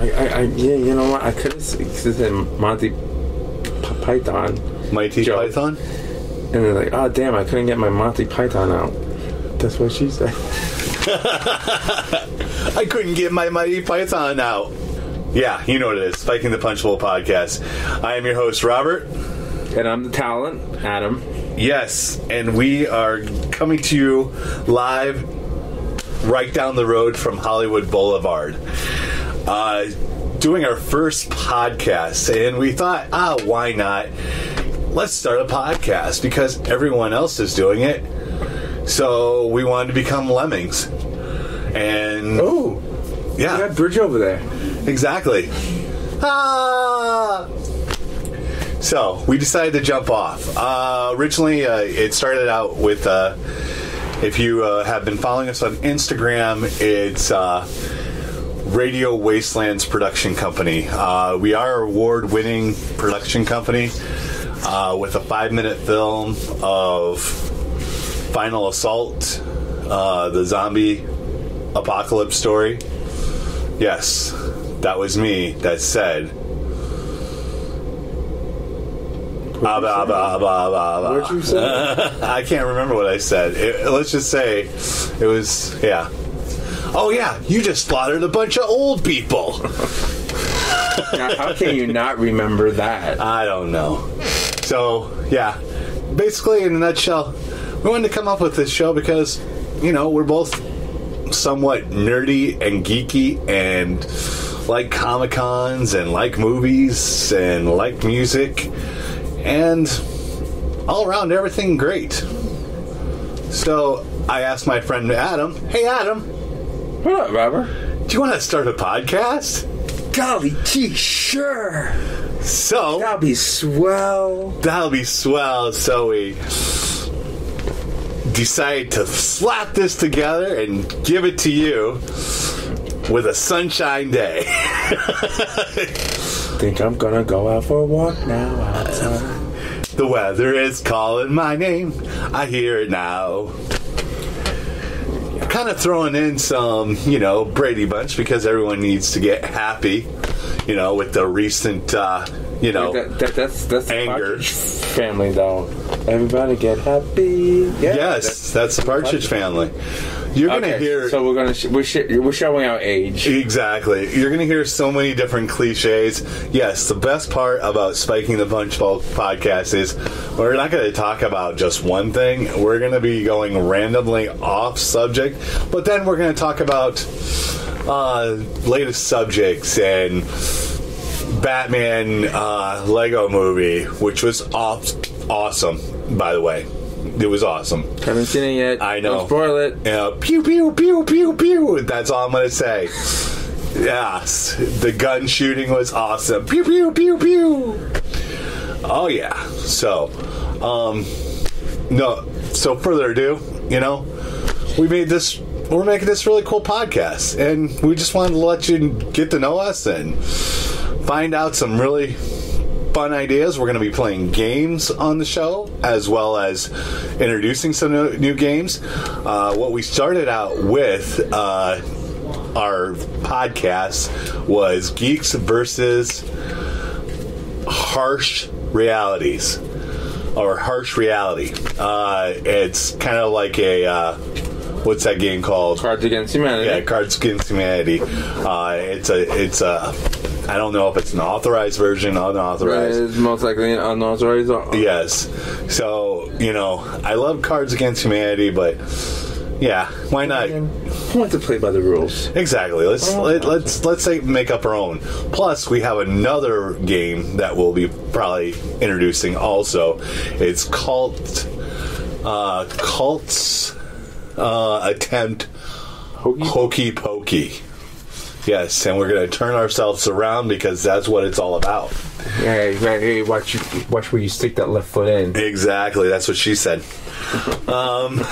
I, I, I yeah, you know what? I could have said Monty Python, Mighty Joe. Python. and they're like, oh damn, I couldn't get my Monty Python out. That's what she said. I couldn't get my Mighty Python out. Yeah, you know what it is. Spiking the Punch Bowl podcast. I am your host, Robert. And I'm the talent, Adam. Yes, and we are coming to you live right down the road from Hollywood Boulevard. Uh, doing our first podcast, and we thought, ah, why not? Let's start a podcast because everyone else is doing it. So we wanted to become lemmings. And Oh, yeah, that bridge over there. Exactly. Ah! So we decided to jump off. Uh, originally, uh, it started out with. Uh, if you uh, have been following us on Instagram, it's uh, Radio Wastelands Production Company. Uh, we are an award-winning production company uh, with a five-minute film of Final Assault, uh, the zombie apocalypse story. Yes, that was me that said. What'd you say? I can't remember what I said. It, let's just say it was, yeah. Oh, yeah, you just slaughtered a bunch of old people. now, how can you not remember that? I don't know. So, yeah, basically, in a nutshell, we wanted to come up with this show because, you know, we're both somewhat nerdy and geeky and like Comic Cons and like movies and like music and all around everything great. So I asked my friend Adam, hey Adam, What up, Robert? do you want to start a podcast? Golly gee, sure. So That'll be swell. that'll be swell. So we decided to slap this together and give it to you with a sunshine day. Think I'm gonna go out for a walk now outside. the weather is calling my name. I hear it now. Kind of throwing in some, you know, Brady Bunch because everyone needs to get happy, you know, with the recent, uh, you know, That, that, that's that's Anger. Partridge family though. Everybody get happy. Yeah, yes, that's the Partridge family. You're gonna Okay, hear so we're gonna sh- we're, sh- we're showing our age. Exactly. You're going to hear so many different cliches. Yes, the best part about Spiking the Punch Bowl podcast is we're not going to talk about just one thing. We're going to be going randomly off subject, but then we're going to talk about uh, latest subjects and Batman uh, Lego movie, which was aw- awesome, by the way. It was awesome. Haven't seen it yet. I know. Don't spoil it. Yeah, pew pew pew pew pew. That's all I'm gonna say. Yes, the gun shooting was awesome. Pew pew pew pew. Oh yeah. So, um, no. So further ado, you know, we made this. We're making this really cool podcast, and we just wanted to let you get to know us and find out some really fun ideas. We're going to be playing games on the show as well as introducing some new, new games. Uh, what we started out with uh, our podcast was Geeks versus Harsh Realities or Harsh Reality. Uh, it's kind of like a. Uh, What's that game called? Cards Against Humanity. Yeah, Cards Against Humanity. Uh, it's a, it's a, I don't know if it's an authorized version, unauthorized. Right, It's most likely an unauthorized. Yes. So you know, I love Cards Against Humanity, but yeah, why not? Who wants to play by the rules? Exactly. Let's let, let's let's say make up our own. Plus, we have another game that we'll be probably introducing. Also, it's cult uh, cults uh, attempt Hokey? hokey pokey. Yes, and we're going to turn ourselves around because that's what it's all about. Hey, hey, watch you, watch where you stick that left foot in. Exactly, that's what she said. Um,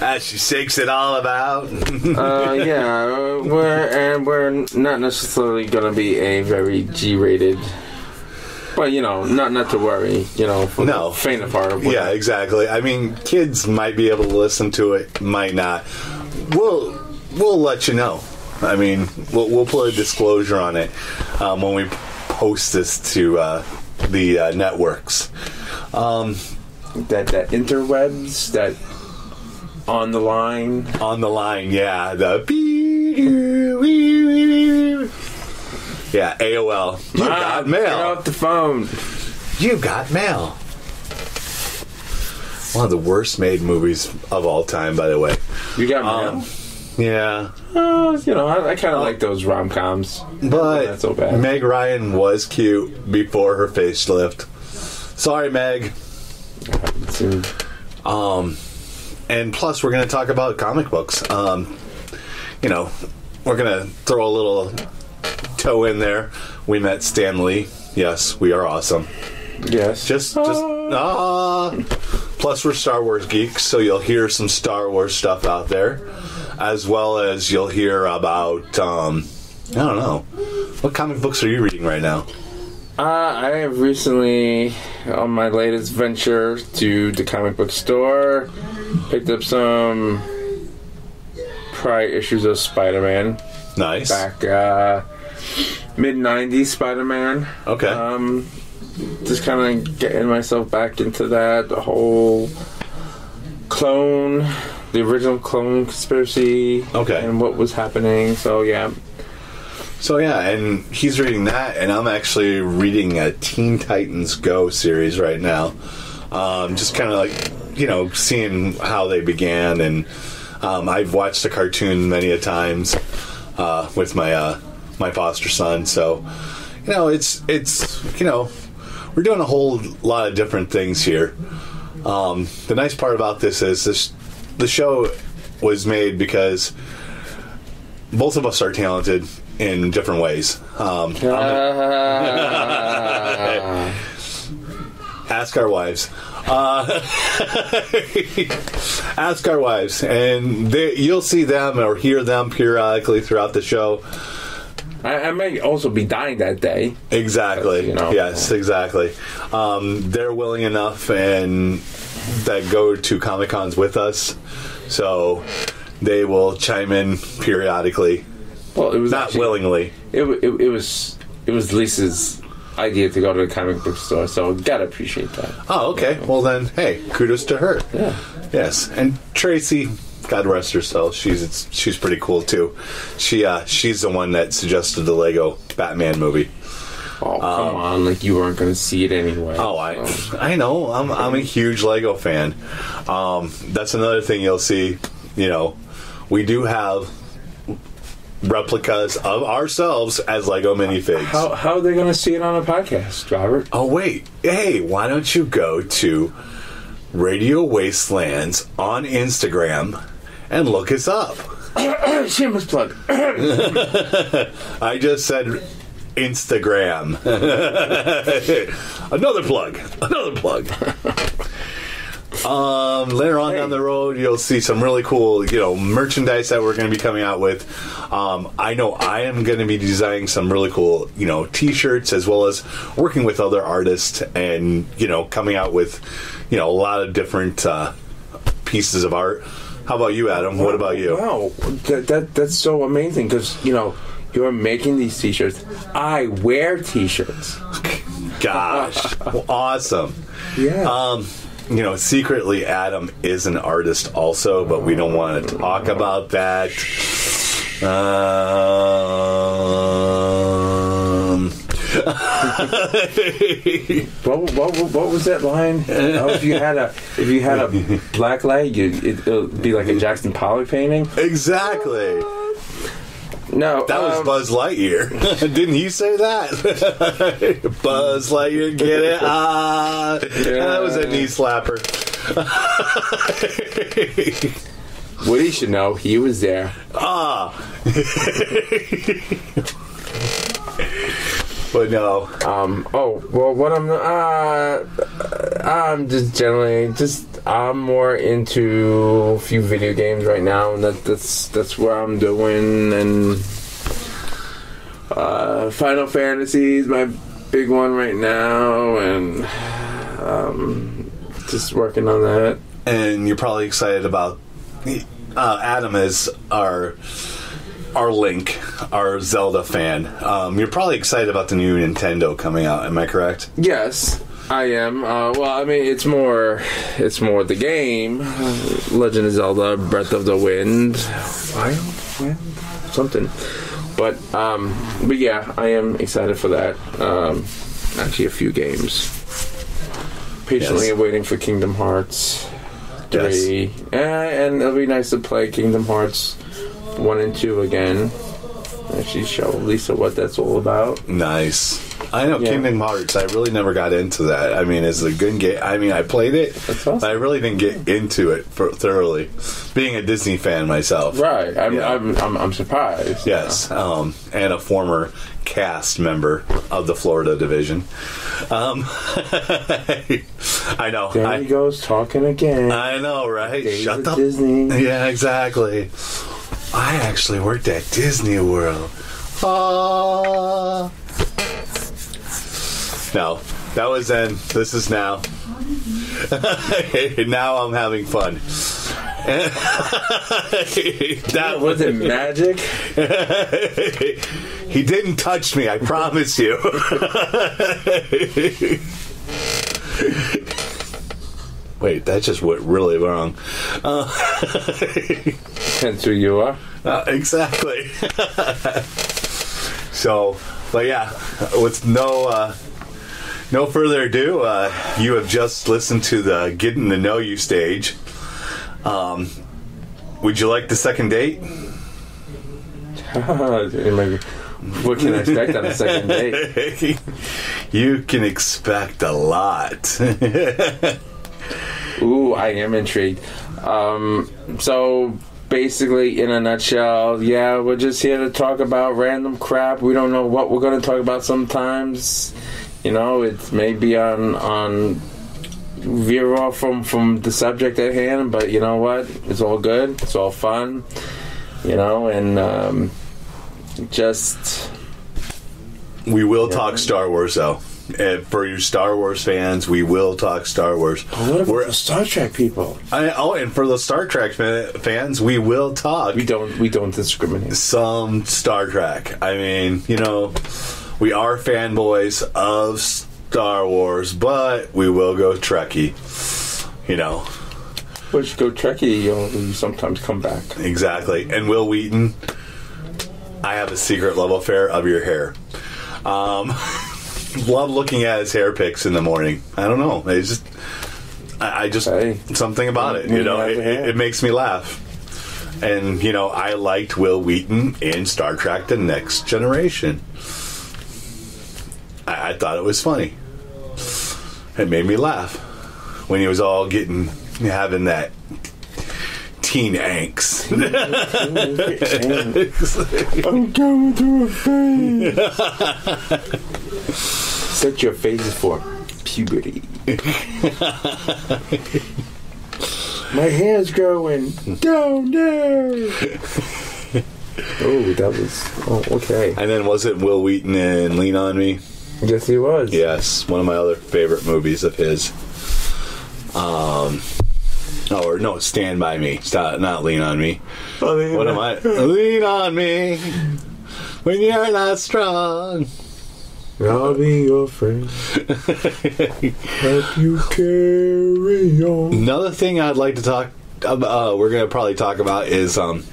as she shakes it all about. Uh, yeah, uh, we're and we're not necessarily gonna be a very G-rated, but you know, not not to worry. You know, for No. faint of heart. yeah, exactly. I mean, kids might be able to listen to it, might not. We'll we'll let you know. I mean, we'll, we'll put a disclosure on it um, when we post this to uh, the uh, networks. Um, That that interwebs that on the line. on the line, yeah, the yeah, AOL. You got Mom, Get mail. off the phone. You got mail. One of the worst made movies of all time, by the way. You got Um, mail. Yeah, Uh, you know, I, I kind of like those rom coms. but Not so bad. Meg Ryan was cute before her facelift. Sorry, Meg. Um, and plus, we're going to talk about comic books. Um, you know, we're going to throw a little toe in there. We met Stan Lee. Yes, we are awesome. Yes. Just, just, ah. Plus, we're Star Wars geeks, so you'll hear some Star Wars stuff out there, as well as you'll hear about, um, I don't know. What comic books are you reading right now? Uh, I have recently, on my latest venture to the comic book store, picked up some prior issues of Spider-Man. Nice. Back uh, mid '90s Spider-Man. Okay. Um, just kind of getting myself back into that the whole clone, the original clone conspiracy. Okay. And what was happening. So yeah, So yeah, and he's reading that, and I'm actually reading a Teen Titans Go series right now. Um, just kind of like you know seeing how they began, and um, I've watched the cartoon many a times uh, with my uh, my foster son. So you know it's it's you know we're doing a whole lot of different things here. Um, the nice part about this is this the show was made because both of us are talented in different ways. Um, ask our wives. Uh, ask our wives, and they, you'll see them or hear them periodically throughout the show. I, I may also be dying that day. Exactly. You know. Yes, exactly. Um, they're willing enough and that go to Comic Cons with us, so they will chime in periodically. Well, it was Not actually- willingly. It, it, it was it was Lisa's idea to go to a comic book store, so gotta appreciate that. Oh, okay. Well then, hey, kudos to her. Yeah. Yes, and Tracy, God rest her soul, she's she's pretty cool too. She uh, she's the one that suggested the Lego Batman movie. Oh come on, like you weren't gonna see it anyway. Um, Oh, I so. I know. I'm I'm a huge Lego fan. Um, that's another thing you'll see. You know, we do have replicas of ourselves as Lego minifigs. How how are they gonna see it on a podcast, Robert? Oh wait, hey, why don't you go to Radio Wastelands on Instagram and look us up? Shameless plug. I just said Instagram. another plug. Another plug. Um, later on down the road, you'll see some really cool, you know, merchandise that we're going to be coming out with. Um, I know I am going to be designing some really cool, you know, T-shirts as well as working with other artists and you know coming out with, you know, a lot of different uh, pieces of art. How about you, Adam? What about you? Wow, that, that that's so amazing because you know you're making these T-shirts. I wear T-shirts. Gosh, awesome. Yeah. Um, you know, secretly, Adam is an artist also, but we don't want to talk about that. Um, What, what, what was that line? Oh, if you had a if you had a black light, you it, would be like a Jackson Pollock painting. exactly. No, That was um, Buzz Lightyear. Didn't he say that? Buzz Lightyear, get it? Ah, that was a knee slapper. Woody should know he was there. Ah. but no, Um. Oh well, what I'm uh, I'm just generally just I'm more into a few video games right now, and that that's that's where I'm doing. And uh, Final Fantasy is my big one right now, and um, just working on that. and you're probably excited about uh, Adam is our our Link, our Zelda fan, um, you're probably excited about the new Nintendo coming out. Am I correct? Yes, I am. Uh, well, I mean, it's more, it's more the game, uh, Legend of Zelda: Breath of the Wind, Wild, Wind, something. But, um, but yeah, I am excited for that. Um, actually, a few games. Patiently Yes. waiting for Kingdom Hearts three, Eh, and it'll be nice to play Kingdom Hearts one and two again. Actually, show Lisa what that's all about. Nice. I know Yeah. Kingdom Hearts. I really never got into that. I mean, it's a good game. I mean, I played it. That's awesome. but I really didn't get into it for thoroughly. Being a Disney fan myself. Right, I'm, Yeah. I'm, I'm, I'm surprised. Yes, um, and a former cast member of the Florida division. Um, I know. There I, he goes talking again. I know, right? Days Shut up, Disney. Yeah, exactly. I actually worked at Disney World. Ah. No, that was then. This is now. now I'm having fun. that Was it magic? he didn't touch me, I promise you. Wait, that just went really wrong. Hence who you are. Uh, exactly. so, but yeah, with no uh, no further ado, uh, you have just listened to the getting to know you stage. Um, would you like the second date? What can I expect on a second date? you can expect a lot. Ooh, I am intrigued. Um, so basically, in a nutshell, yeah, we're just here to talk about random crap. We don't know what we're going to talk about. Sometimes, you know, it may be on on veer off from from the subject at hand, but you know what? It's all good. It's all fun. You know, and um, just we will talk Star Wars though. And for you Star Wars fans, we will talk Star Wars. what about We're- the Star Trek people? I, oh, and for the Star Trek fans, we will talk We don't we don't discriminate. some Star Trek. I mean, you know, we are fanboys of Star Wars, but we will go Trekkie. You know, you go Trekkie, you'll sometimes come back. exactly. And Wil Wheaton, I have a secret love affair of your hair. Um, love looking at his hair pics in the morning. I don't know. It's just, I, I just Hey. something about it. You you know, it, it makes me laugh. And you know, I liked Wil Wheaton in Star Trek: The Next Generation. I, I thought it was funny. It made me laugh when he was all getting having that teen angst. I'm going through a phase. Set your phases for puberty. My hair's growing down there. oh, that was oh okay. and then was it Wil Wheaton in Lean on Me? Yes, he was. Yes, one of my other favorite movies of his. Um, oh, or no, Stand by Me. Stop, not Lean on Me. What am I? Lean on me when you're not strong. I'll be your friend. Help you carry on. Another thing I'd like to talk. Uh, we're gonna probably talk about is um,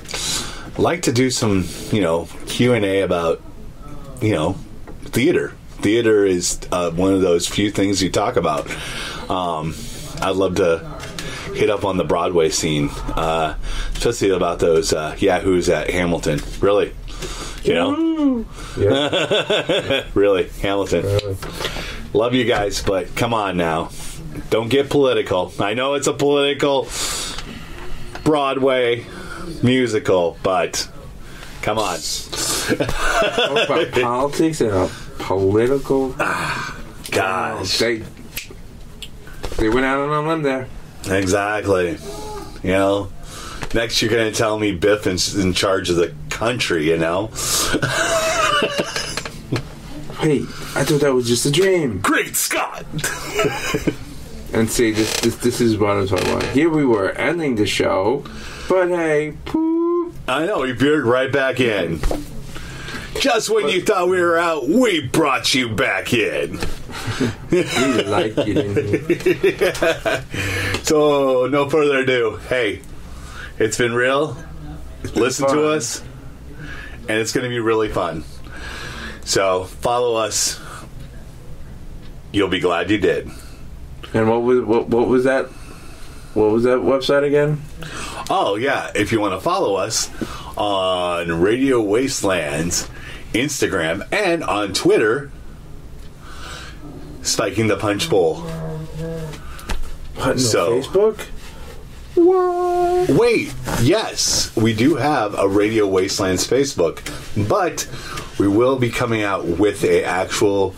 like to do some you know Q and A about you know theater. Theater is uh, one of those few things you talk about. Um, I'd love to hit up on the Broadway scene, uh, especially about those uh, yahoos at Hamilton. Really, you know, Yeah. really Hamilton. really. Love you guys, but come on now. Don't get political. I know it's a political Broadway musical, but come on. Talk about politics and political. Ah, gosh. They they went out on a limb there. Exactly. You know, next you're going to tell me Biff is in charge of the country, you know? Hey, I thought that was just a dream. Great Scott! And see, this this this is what I'm talking about. Here we were ending the show, but hey, poop. I know, we veered right back in. Just when you thought we were out, we brought you back in. We like it in here. So, no further ado. Hey, it's been real. Listen to us, and it's going to be really fun. So, follow us. You'll be glad you did. And what was what, what was that? What was that website again? Oh, yeah. If you want to follow us on Radio Wastelands, Instagram, and on Twitter, Spiking the Punch Bowl. What, no So- Facebook? What? Wait, yes, we do have a Radio Wastelands Facebook, but we will be coming out with a actual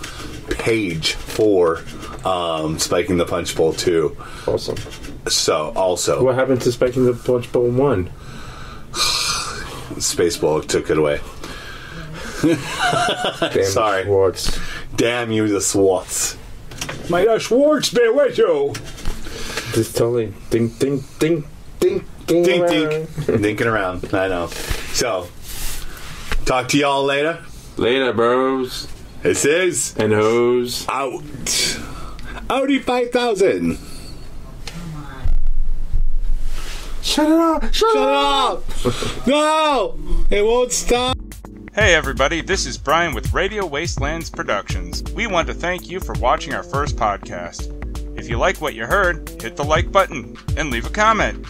page for um, Spiking the Punch Bowl 2. Awesome. So, also, What happened to Spiking the Punch Bowl One? Spaceball took it away. Damn Sorry. Schwartz. Damn you, the Schwartz. My uh, Schwartz be with you. Just totally ding ding ding ding ding Dink, around. dink. Dinking around. I know. So, talk to y'all later. Later, bros This is and hoes. out. Audi 5000. Shut it up! Shut, Shut up! no! It won't stop. Hey everybody, this is Brian with Radio Wastelands Productions. We want to thank you for watching our first podcast. If you like what you heard, hit the like button and leave a comment.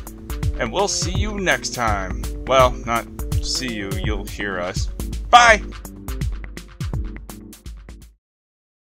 And we'll see you next time. Well, not see you, you'll hear us. Bye!